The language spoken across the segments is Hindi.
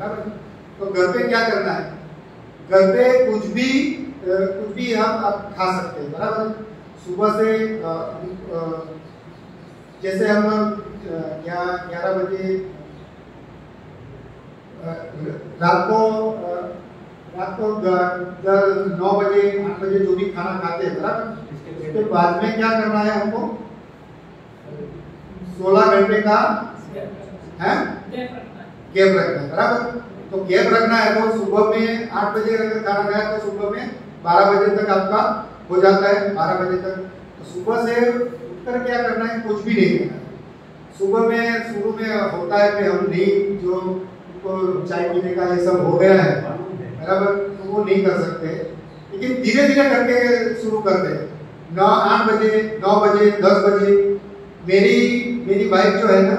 बराबर तो घर पे क्या करना है? घर पे कुछ भी कुछ भी हम आप खा सकते हैं बराबर सुबह से जैसे हम ग्यारह बजे रात को रात को नौ बजे आठ बजे जो भी खाना खाते हैं बराबर उसके बाद में क्या करना है हमको? सोलह घंटे का है? गैप रखना बराबर तो गैप रखना है तो सुबह में आठ बजे अगर खाना खाया तो सुबह में बारह बजे तक आपका हो जाता है बारह बजे तक तो सुबह से उठकर क्या करना है कुछ भी नहीं करना है सुबह में शुरू में होता है कि हम नहीं जो को चाय पीने का ये सब हो गया है बराबर तो वो नहीं कर सकते लेकिन धीरे धीरे करके शुरू करते हैं नौ आठ बजे नौ बजे दस बजे मेरी मेरी बाइक जो है ना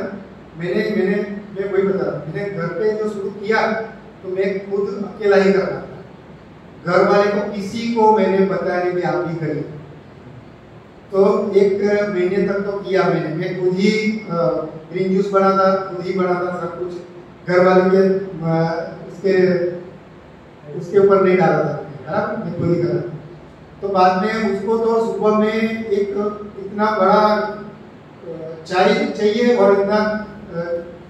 मैंने मैंने मैं वही बता रहा मैंने घर पे जो शुरू किया तो मैं खुद अकेला ही कर रहा था। घर वाले को किसी को मैंने बताया नहीं आप भी करिए। तो एक महीने तक तो किया मैंने। मैं खुद ही ग्रीन जूस बना था, खुद ही बना था, सब कुछ। घर वाले के उसके उसके ऊपर नहीं डाला था। बराबर मैं खुद ही करा तो बाद में उसको तो सुबह में एक इतना बड़ा चाय चाहिए और इतना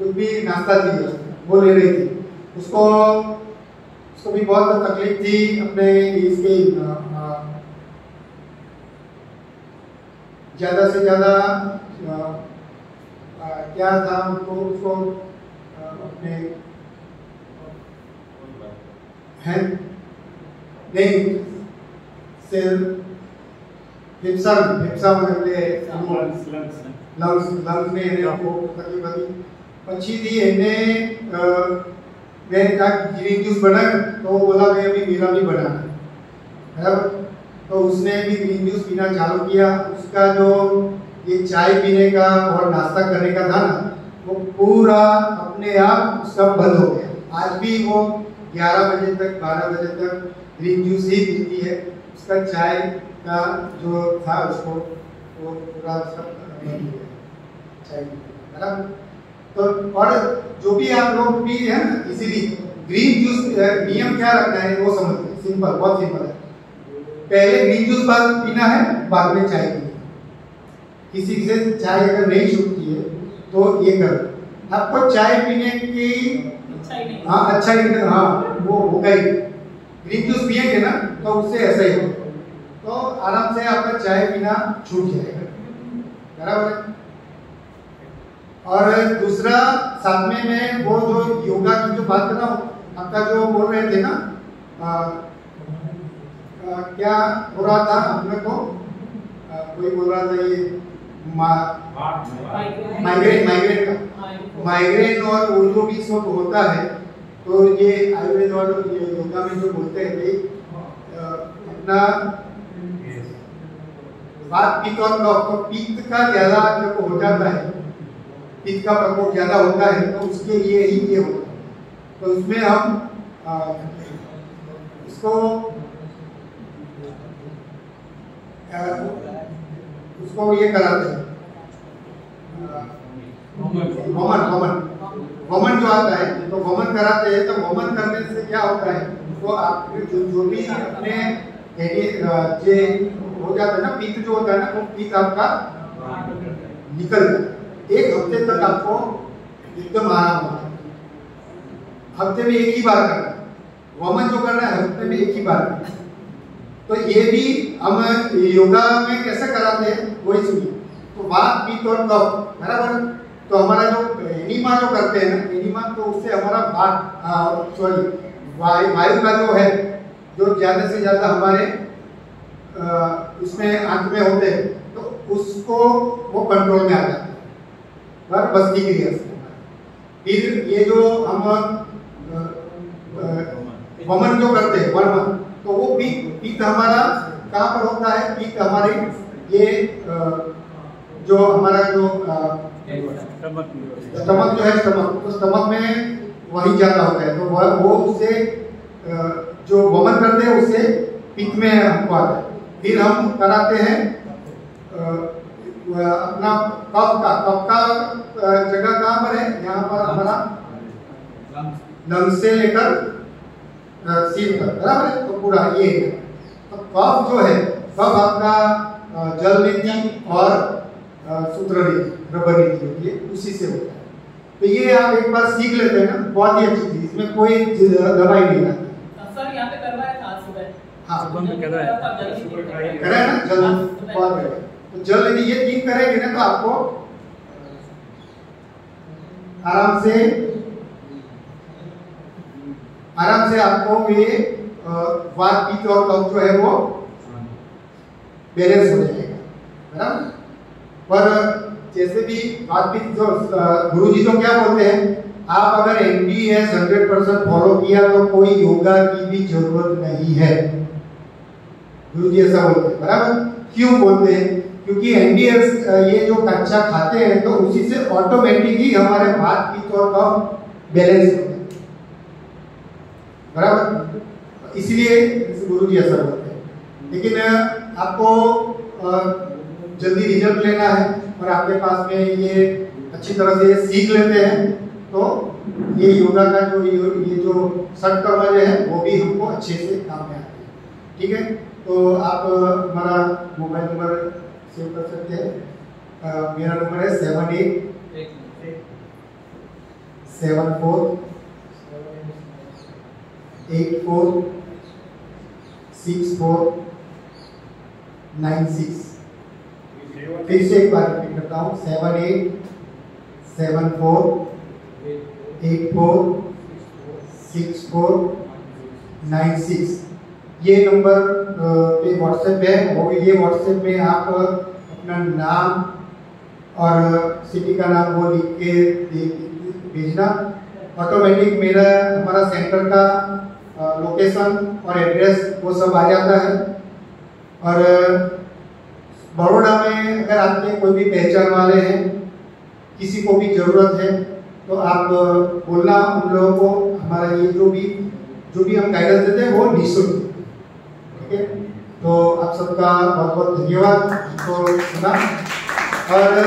कुछ भी नाश्ता चाहिए वो ले रही थी। उसको उसको भी बहुत तकलीफ़ थी अपने इसके ज़्यादा से ज़्यादा क्या था उनको उसको अपने हैं? नहीं सेल हिप्सम हिप्सम हमने मतलब लंग्स लंग्स लंग्स में ये आपको तकलीफ़ थी પછી थी એને मैं क्या ग्रीन जूस बना तो बोला मैं अभी मेरा भी बना बराबर तो उसने भी ग्रीन जूस पीना चालू किया उसका जो ये चाय पीने का और नाश्ता करने का था ना वो पूरा अपने आप सब बंद हो गया आज भी वो 11 बजे तक 12 बजे तक ग्रीन जूस ही पीती है उसका चाय का जो था उसको वो पूरा सब चाय बराबर तो और जो भी आप लोग भी है ना इसीलिए। ग्रीन जूस नियम क्या रखना है वो समझ सिंपल बहुत सिंपल है। पहले ग्रीन जूस बाद पीना है बाद में चाय पीना किसी से चाय अगर नहीं छूटती है तो ये कर। आपको चाय पीने की हाँ अच्छा ही हाँ वो होगा ही। ग्रीन जूस पिएँगे ना तो उससे ऐसा ही होगा। तो आराम से आपका चाय पीना छूट जाएगा। बराबर और दूसरा साथ में मैं वो जो योगा की जो बात कर रहा हूँ आपका जो बोल रहे थे ना आ, आ, क्या हो रहा था हम लोग को कोई बोल रहा था ये माइग्रेन माइग्रेन का। माइग्रेन और उर्दू भी सब होता है तो ये आयुर्वेद और ये योगा में जो बोलते हैं भाई अपना बात पित्त और पित्त का ज़्यादा हो जाता है। पित्त का प्रकोप ज़्यादा होता है तो उसके लिए ही ये होता है। तो उसमें हम इसको उसको ये कराते हैं। वमन वमन वमन जो आता है तो वमन कराते हैं तो वमन करने से क्या होता है तो आप जो, जो भी अपने जे हो जाता है ना पित्त जो होता है ना वो पित्त आपका निकल जाता एक हफ़्ते तक आपको एकदम आराम होगा हफ़्ते में एक ही बार करना वमन जो करना है, हफ़्ते में एक ही बार तो ये भी हम योगा में कैसे कराते हैं, वही सुनिए। तो बात पित्त और कफ बराबर? तो हमारा जो एनिमा जो करते हैं ना, एनिमा तो उससे हमारा बात सॉरी वायु वायु का जो है, जो ज़्यादा से ज़्यादा हमारे उसमें आँख में होते हैं तो उसको वो कंट्रोल में आ जाता है। पर बस से फिर ये जो हम वमन जो करते हैं वर्मन तो वो पीत पीत हमारा कहाँ पर होता है? पीत हमारे, ये जो हमारा जो स्टमक जो है, स्टमक तो स्टमक में वही ज़्यादा होता है। तो वह, वो उससे जो वमन करते हैं, उससे पित्त में हमको आता है। फिर हम कराते हैं अपना कफ का कफ का जगह कहाँ पर है? यहाँ पर हमारा लंग से लेकर सीट तक बराबर है? तो पूरा ये है। तो कफ जो है कफ आपका जल नीति और सूत्र नीति रबर नीति होती है उसी से होता है। तो ये आप एक बार सीख लेते हैं ना बहुत ही अच्छी चीज़ इसमें कोई दवाई नहीं आती। सर यहाँ पे करवाया था सुबह। हाँ। सुबह में कर रहा है ना? जल बहुत बढ़िया। तो जल यदि ये तीन करेंगे ना तो आपको आराम से आराम से आपको ये वात पित्त और कफ जो है वो बैलेंस हो जाएगा बराबर पर जैसे भी वात पित्त जो गुरु जी तो क्या बोलते हैं, आप अगर एनडीएस हंड्रेड परसेंट फॉलो किया तो कोई योगा की भी ज़रूरत नहीं है। गुरु जी ऐसा बोलते हैं, बराबर? क्यों बोलते हैं? क्योंकि एनडीएस ये जो कच्चा खाते हैं तो उसी से ऑटोमेटिकली हमारे वात पित्त और कफ बैलेंस होते हैं। बराबर? इसलिए गुरु जी ऐसा बोलते हैं। लेकिन आपको जल्दी रिज़ल्ट लेना है और आपके पास में ये अच्छी तरह से सीख लेते हैं तो ये योगा का जो, ये जो सट कर्म है, वो भी हमको अच्छे से काम में आते हैं। ठीक है? तो आप हमारा मोबाइल नंबर सेव कर सकते हैं मेरा नंबर है seven eight seven four eight four six four nine six फिर से एक बार रिपीट करता हूँ seven eight seven four eight four six four nine six ये नंबर पे व्हाट्सएप है। और ये व्हाट्सएप में आप अपना नाम और सिटी का नाम वो लिख के भेजना। ऑटोमेटिक मेरा, हमारा सेंटर का लोकेशन और एड्रेस वो सब आ जाता है। और बड़ोड़ा में अगर आपके कोई भी पहचान वाले हैं, किसी को भी ज़रूरत है तो आप बोलना उन लोगों को, हमारा ये जो भी जो भी हम गाइडेंस देते हैं, वो निःशुल्क। तो आप सबका बहुत बहुत धन्यवाद। तो सुना। और